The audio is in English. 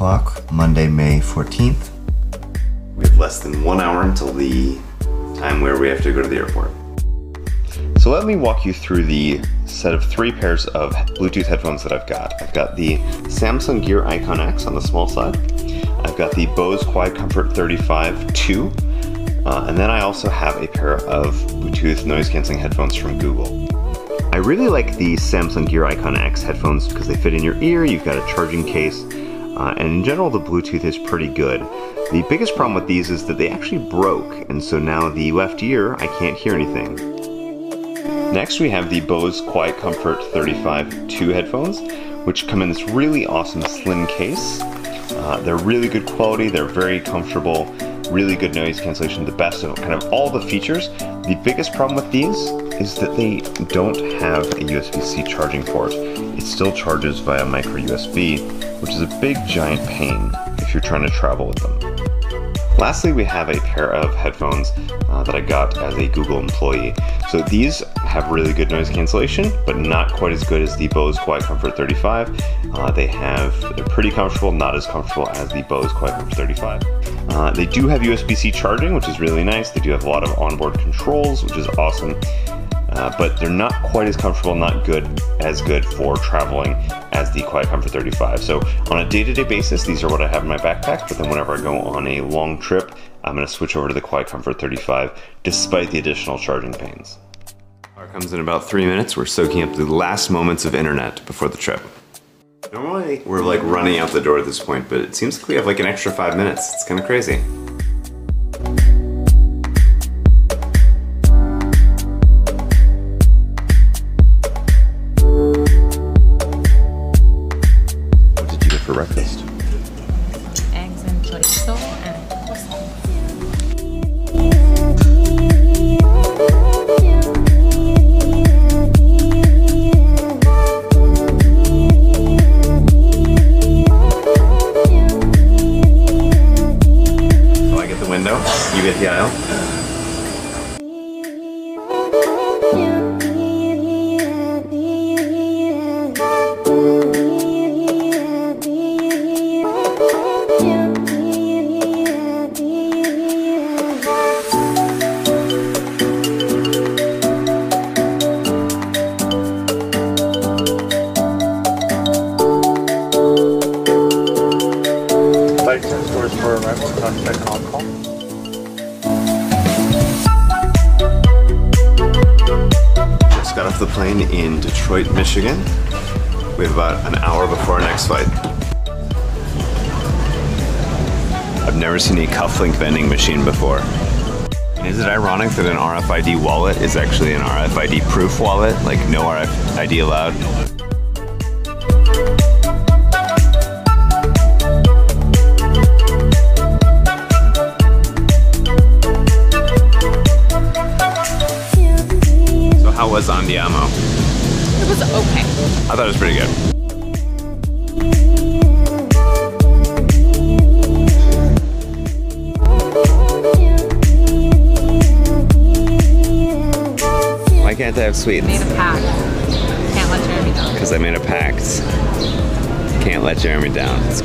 o'clock, Monday, May 14th. We have less than one hour until the time where we have to go to the airport. So let me walk you through the set of three pairs of Bluetooth headphones that I've got. I've got the Samsung Gear Icon X on the small side. I've got the Bose Quiet Comfort 35 2. Uh, and then I also have a pair of Bluetooth noise canceling headphones from Google. I really like the Samsung Gear Icon X headphones because they fit in your ear, you've got a charging case, uh, and in general the Bluetooth is pretty good. The biggest problem with these is that they actually broke, and so now the left ear, I can't hear anything. Next we have the Bose Quiet Comfort 35 2 headphones, which come in this really awesome slim case. Uh, they're really good quality, they're very comfortable, really good noise cancellation, the best of kind of all the features. The biggest problem with these is that they don't have a USB-C charging port. It still charges via micro USB, which is a big giant pain if you're trying to travel with them. Lastly, we have a pair of headphones uh, that I got as a Google employee. So these have really good noise cancellation, but not quite as good as the Bose Quiet Comfort 35. Uh, they have, they're pretty comfortable, not as comfortable as the Bose Quiet Comfort 35. Uh, they do have USB-C charging, which is really nice. They do have a lot of onboard controls, which is awesome. Uh, but they're not quite as comfortable, not good as good for traveling as the Quiet Comfort 35. So on a day-to-day basis, these are what I have in my backpack, but then whenever I go on a long trip, I'm gonna switch over to the Quiet Comfort 35, despite the additional charging pains. Car comes in about three minutes. We're soaking up the last moments of internet before the trip. Normally, we're like running out the door at this point, but it seems like we have like an extra five minutes. It's kind of crazy. Breakfast? eggs and chorizo and. So I get the window, you get the aisle. Got off the plane in Detroit, Michigan. We have about an hour before our next flight. I've never seen a cufflink vending machine before. Is it ironic that an RFID wallet is actually an RFID proof wallet? Like no RFID allowed? So how was Andiamo? It was okay. I thought it was pretty good. Why can't I have sweets? Made a pact. Can't let Jeremy down. Because I made a pact. Can't let Jeremy down. It's